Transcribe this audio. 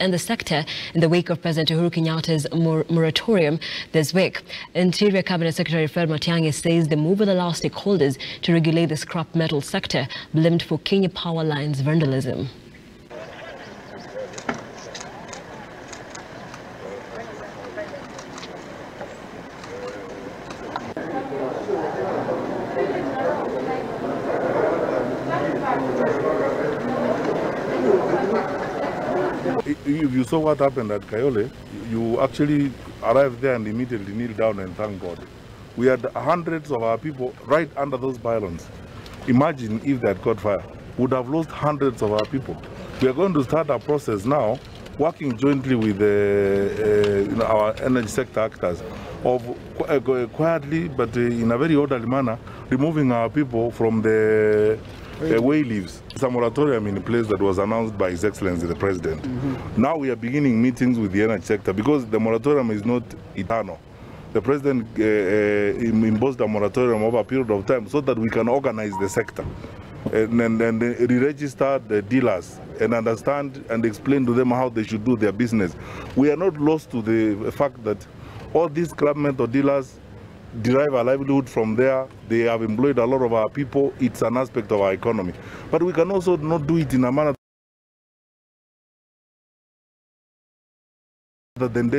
and the sector in the wake of President Uhuru Kenyatta's mor moratorium this week. Interior Cabinet Secretary Fred Matiang'i says the move will allow stakeholders to regulate the scrap metal sector blamed for Kenya Power Line's vandalism. If you saw what happened at Kayole, you actually arrived there and immediately kneel down and thank God. We had hundreds of our people right under those pylons. Imagine if that caught fire. Would have lost hundreds of our people. We are going to start a process now, working jointly with the, uh, you know, our energy sector actors, of uh, quietly but uh, in a very orderly manner, removing our people from the uh, way leaves. It's a moratorium in place that was announced by His Excellency the President. Now we are beginning meetings with the energy sector because the moratorium is not eternal. The President uh, uh, imposed a moratorium over a period of time so that we can organize the sector and, and, and re-register the dealers and understand and explain to them how they should do their business. We are not lost to the fact that all these scrap metal dealers derive a livelihood from there. They have employed a lot of our people. It's an aspect of our economy. But we can also not do it in a manner that then they